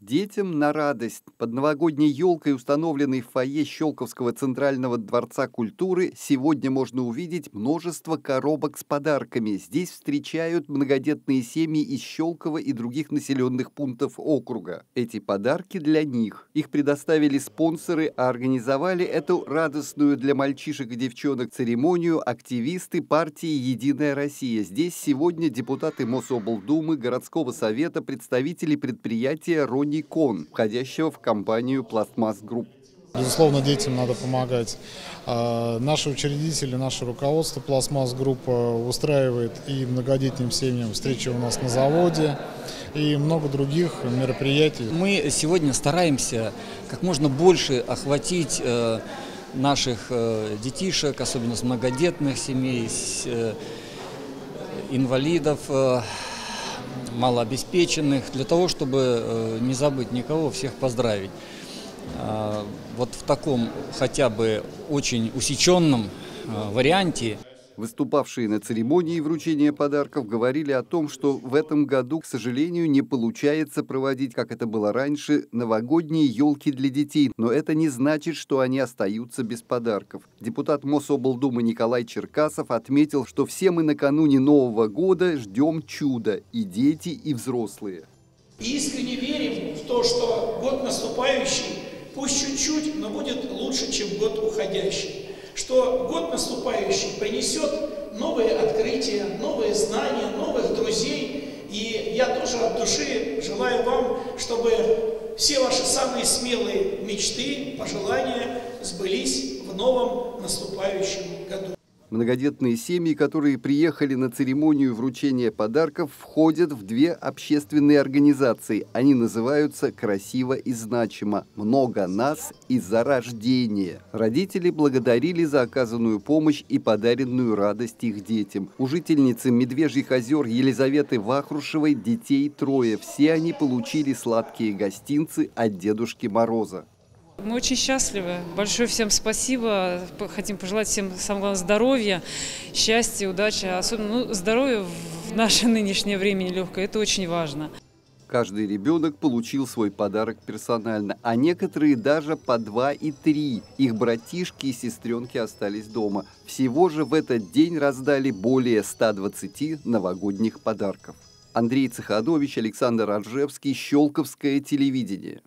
Детям на радость. Под новогодней елкой, установленной в фойе Щелковского Центрального дворца культуры, сегодня можно увидеть множество коробок с подарками. Здесь встречают многодетные семьи из Щелкова и других населенных пунктов округа. Эти подарки для них. Их предоставили спонсоры, а организовали эту радостную для мальчишек и девчонок церемонию активисты партии «Единая Россия». Здесь сегодня депутаты Мособлдумы, городского совета, представители предприятия «Рони Никон», входящего в компанию «Пластмасс Групп». Безусловно, детям надо помогать. А, наши учредители, наше руководство «Пластмасс Группа» устраивает и многодетным семьям встречи у нас на заводе, и много других мероприятий. Мы сегодня стараемся как можно больше охватить э, наших э, детишек, особенно с многодетных семей, с э, инвалидов, малообеспеченных, для того, чтобы э, не забыть никого, всех поздравить. А, вот в таком хотя бы очень усеченном э, варианте Выступавшие на церемонии вручения подарков говорили о том, что в этом году, к сожалению, не получается проводить, как это было раньше, новогодние елки для детей, но это не значит, что они остаются без подарков. Депутат Мособлдумы Николай Черкасов отметил, что все мы накануне Нового года ждем чуда, и дети, и взрослые. искренне верим в то, что год наступающий, пусть чуть-чуть, но будет лучше, чем год уходящий что год наступающий принесет новые открытия, новые знания, новых друзей. И я тоже от души желаю вам, чтобы все ваши самые смелые мечты, пожелания сбылись в новом наступающем году. Многодетные семьи, которые приехали на церемонию вручения подарков, входят в две общественные организации. Они называются «Красиво и значимо», «Много нас» и «За рождение». Родители благодарили за оказанную помощь и подаренную радость их детям. У жительницы Медвежьих озер Елизаветы Вахрушевой детей трое. Все они получили сладкие гостинцы от Дедушки Мороза. Мы очень счастливы. Большое всем спасибо. Хотим пожелать всем, самое главное, здоровья, счастья, удачи. Особенно ну, здоровье в наше нынешнее время нелегкое. Это очень важно. Каждый ребенок получил свой подарок персонально, а некоторые даже по два и три. Их братишки и сестренки остались дома. Всего же в этот день раздали более 120 новогодних подарков. Андрей Цеханович, Александр Аржевский, Щелковское телевидение.